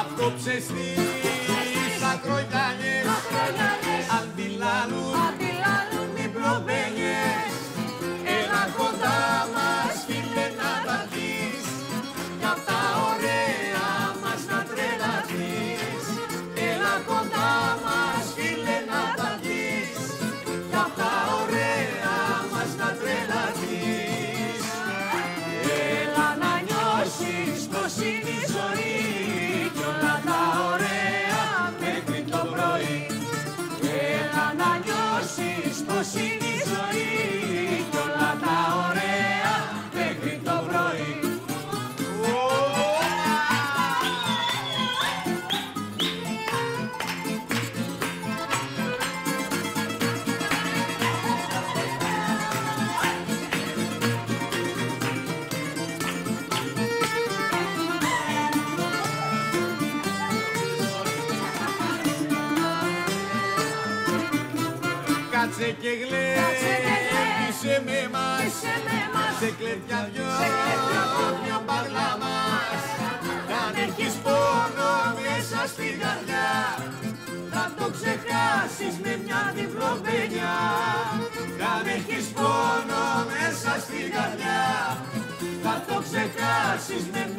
Απόψε στις ακροϊκάνιες Αντιλάλουν Αντιλάλουν οι προβένιες Έλα κοντά μας φίλε να τα δεις Κι απ' τα ωραία μας να τρελαθείς. Έλα κοντά Κάτσε και γλέ, Κάτσε και γλέ. είσαι με μας. Είσαι με μας. Σε κλαιτιά δυο, Σε κλαιτιά δυο. μια μπαγλά μας. Αν έχεις πόνο μέσα στην καρδιά. Θα το ξεχάσεις με μια διπλοπένια Αν έχεις πόνο μέσα στην καρδιά. Θα το ξεχάσεις με μια διπλοπένια